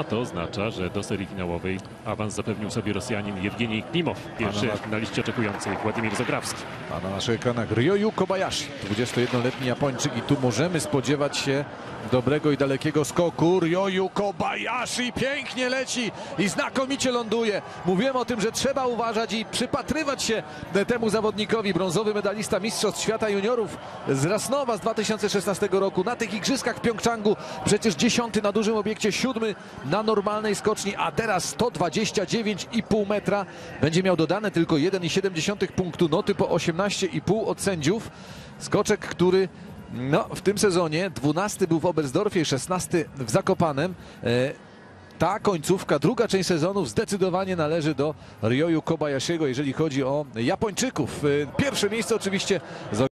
A to oznacza, że do serii finałowej awans zapewnił sobie Rosjanin Jewgenij Klimow, pierwszy A no na liście oczekujących Władimir Zagrawski. A na naszych ekranach Ryoyu Kobayashi, 21-letni Japończyk i tu możemy spodziewać się dobrego i dalekiego skoku. Ryoyu Kobayashi pięknie leci i znakomicie ląduje. Mówiłem o tym, że trzeba uważać i przypatrywać się temu zawodnikowi. Brązowy medalista Mistrzostw Świata Juniorów z Rasnowa z 2016 roku. Na tych igrzyskach w Pjongczangu przecież dziesiąty na dużym obiekcie, siódmy na normalnej skoczni, a teraz 129,5 metra. Będzie miał dodane tylko 1,7 punktu noty po 18,5 od sędziów. Skoczek, który no, w tym sezonie 12 był w Oberstdorfie, 16 w Zakopanem. E, ta końcówka, druga część sezonów zdecydowanie należy do Ryoyu Kobayashiego, jeżeli chodzi o Japończyków. E, Pierwsze miejsce oczywiście